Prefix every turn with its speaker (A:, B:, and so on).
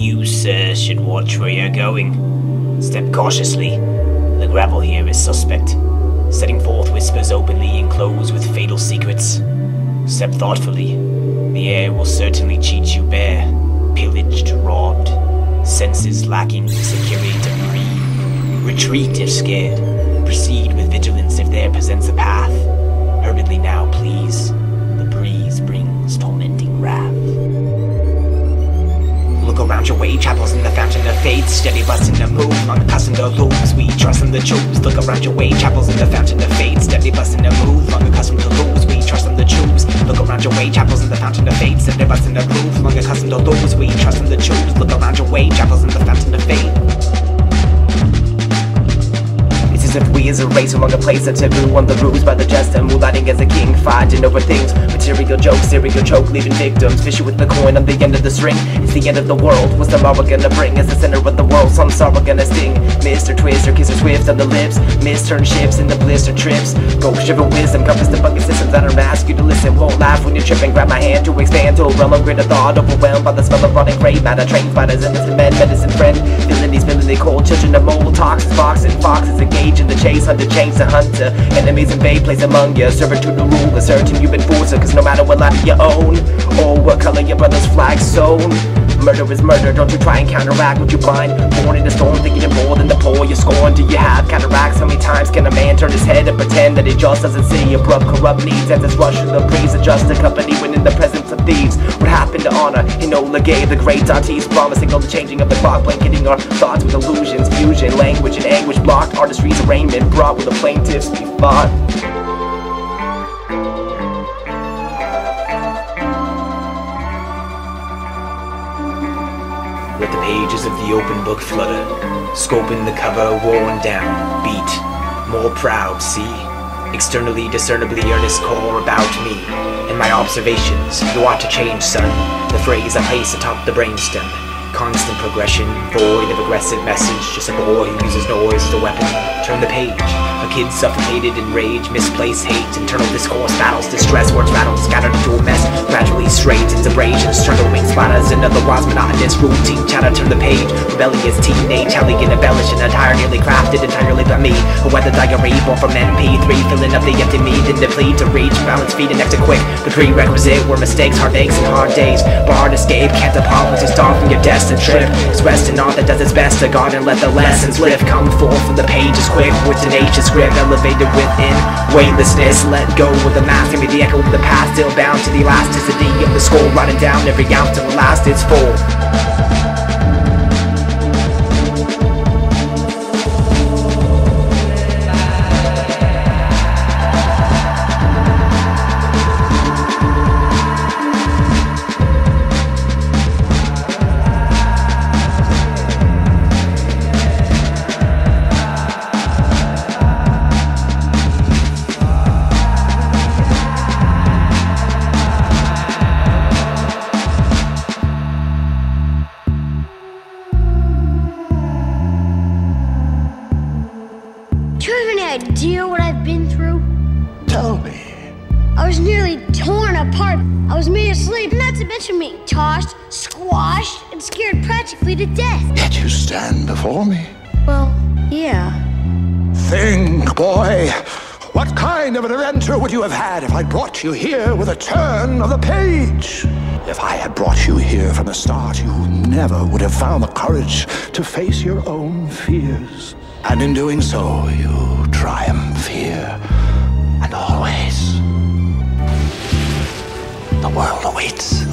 A: You, sir, should watch where you're going. Step cautiously. The gravel here is suspect. Setting forth whispers openly enclosed with fatal secrets. Step thoughtfully. The air will certainly cheat you bare. Pillaged, robbed. Senses lacking the security to breathe. Retreat if scared. Proceed with vigilance if there presents a path. Faith, steady busting the move, unaccustomed to lose. We trust in the choose. Look around your way, chapels in the fountain of faith, steady busting the move, unaccustomed to lose. We trust in the choose. Look around your way, chapels in the fountain of faith, steady busting the move, unaccustomed to lose. We trust in the choose. Look around your way, chapels in the fountain of faith. As a race among a place a taboo on the ruse by the jester, moonlighting as a king, fighting over things. Material jokes, serial choke, leaving victims. Fishing with the coin on the end of the string. It's the end of the world. What's tomorrow gonna bring? As the center of the world, some sorrow gonna sting. Mr. Twister, kiss her swift on the lips. Miss turn ships in the blister trips. Go shiver wisdom, compass the bucket systems that are ask you to listen. Won't laugh when you're tripping. Grab my hand to expand to a realm of greater thought. Overwhelmed by the smell of rotting gray matter. Trained fighters, innocent men, medicine friend. Feeling they cold. Children of mold, toxins, foxes, chase. Hunter chains the hunter. Enemies invade place among you. Servitude to rule is certain you've been forced. Cause no matter what life you own, or what color your brother's flag sewn. Murder is murder, don't you try and counteract what you find. Born in the storm, thinking you're more than the poor you scorn. Do you have cataracts? Times can a man turn his head and pretend that he just doesn't see? Abrupt, corrupt needs as rush to the breeze. Adjust the company when in the presence of thieves. What happened to honor? Enola Gay, the great artiste, promising all the changing of the clock, blanketing our thoughts with illusions, fusion, language and anguish, blocked artistry's arraignment, brought with the plaintiffs be fought. Let the pages of the open book flutter, scoping the cover worn down, beat, more proud, see? Externally discernibly earnest core about me and my observations. You ought to change, son. The phrase I place atop the brainstem. Constant progression, void of aggressive message. Just a boy who uses noise as a weapon. Turn the page. A kid suffocated in rage, misplaced hate, internal discourse, battles, distress, words rattled, scattered into a mess. Gradually straight into abrasions, turn the wing splatters, and otherwise monotonous routine chatter. Turn the page. Rebellious teenage, elegant embellished, and entire nearly crafted entirely by me. A weather diary born from MP3, filling up the empty me, then deplete to reach, balance, feed, and next to quick. The prerequisite were mistakes, heartaches, and hard days. Barred escape, can't apologize, to start from your destined trip. It's resting on that does its best to God and let the lessons live. Come forth from the pages quick with tenacious grip, elevated within weightlessness. Let go with the mask, and be the echo of the past, still bound to the elasticity of the skull, writing down every ounce till the last it's full.
B: Idea what I've been through?
C: Tell me.
B: I was nearly torn apart. I was made slave, not to mention being tossed, squashed, and scared practically to death.
C: Yet you stand before me.
B: Well, yeah.
C: Think, boy. What kind of an adventure would you have had if I brought you here with a turn of the page? If I had brought you here from the start, you never would have found the courage to face your own fears. And in doing so, you triumph here. And always, the world awaits.